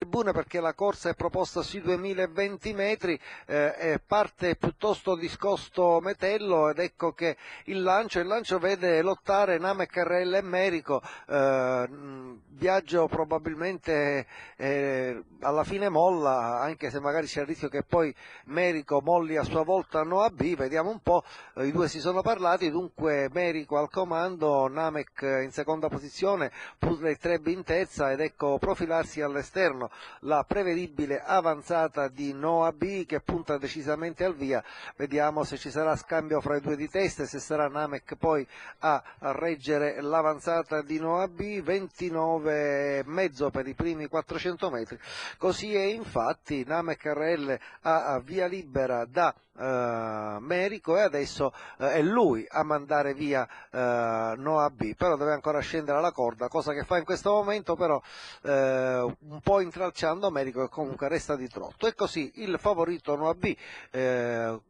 tribune perché la corsa è proposta sui 2020 metri, eh, parte piuttosto discosto Metello ed ecco che il lancio, il lancio vede lottare Name Carrella e Merico, eh, viaggio probabilmente eh, alla fine molla, anche se magari c'è il rischio che poi Merico molli a sua volta no B, vediamo un po', eh, i due si sono parlati, dunque Merico al comando, Namek in seconda posizione, Pusley Treb in terza ed ecco profilarsi all'esterno la prevedibile avanzata di Noah B che punta decisamente al via, vediamo se ci sarà scambio fra i due di testa e se sarà Namek poi a reggere l'avanzata di Noah B, 29,5 per i primi 400 metri, così è infatti Namek RL ha via libera da eh, Merico e adesso eh, è lui a mandare via eh, Noah B, però deve ancora scendere alla corda, cosa che fa in questo momento però eh, un po' intralciando Merico che comunque resta di trotto. E così il favorito Noah B eh,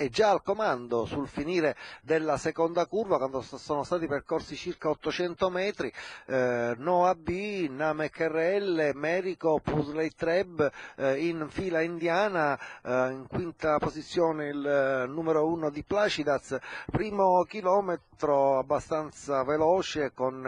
è già al comando sul finire della seconda curva quando sono stati percorsi circa 800 metri eh, Noah B, Namek RL, Merico, Pusley Treb eh, in fila indiana eh, in quinta posizione il eh, numero uno di Placidaz primo chilometro abbastanza veloce con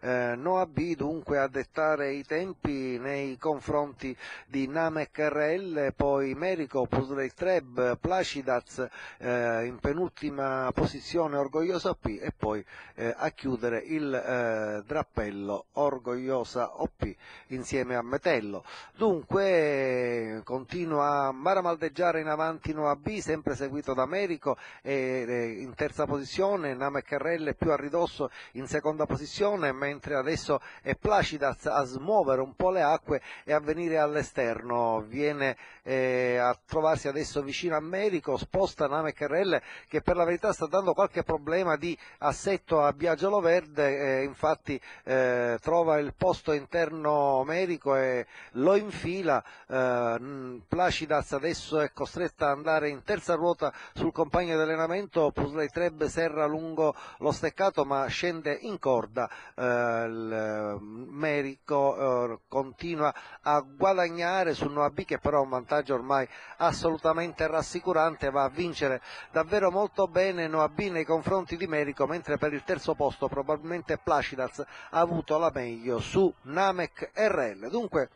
eh, Noah B dunque a dettare i tempi nei confronti di Namek RL poi Merico, Pusley Treb, Placidaz eh, in penultima posizione Orgogliosa P e poi eh, a chiudere il eh, drappello Orgogliosa OP insieme a Metello. Dunque continua a maramaldeggiare in avanti Noa B, sempre seguito da Merico e in terza posizione, Namek RL più a ridosso in seconda posizione, mentre adesso è Placida a smuovere un po' le acque e a venire all'esterno, viene eh, a trovarsi adesso vicino a Merico, sposta questa nave KRL che per la verità sta dando qualche problema di assetto a Biagiolo Verde, eh, infatti eh, trova il posto interno Merico e lo infila, eh, Placidas adesso è costretta ad andare in terza ruota sul compagno di allenamento, Pusley Treb serra lungo lo steccato ma scende in corda, eh, il Merico eh, continua a guadagnare sul Noab che però ha un vantaggio ormai assolutamente rassicurante, va a vincere davvero molto bene Noab nei confronti di Merico, mentre per il terzo posto probabilmente Placidas ha avuto la meglio su Namek RL. Dunque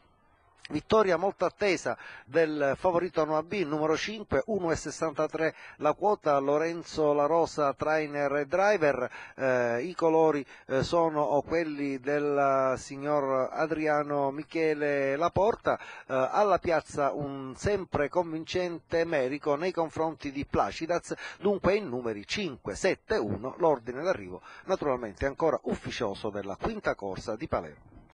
Vittoria molto attesa del favorito Noab, numero 5, 1,63 la quota, Lorenzo La Rosa, trainer e driver, eh, i colori eh, sono quelli del signor Adriano Michele Laporta, eh, alla piazza un sempre convincente Merico nei confronti di Placidaz, dunque in numeri 5, 7, 1, l'ordine d'arrivo naturalmente ancora ufficioso della quinta corsa di Palermo.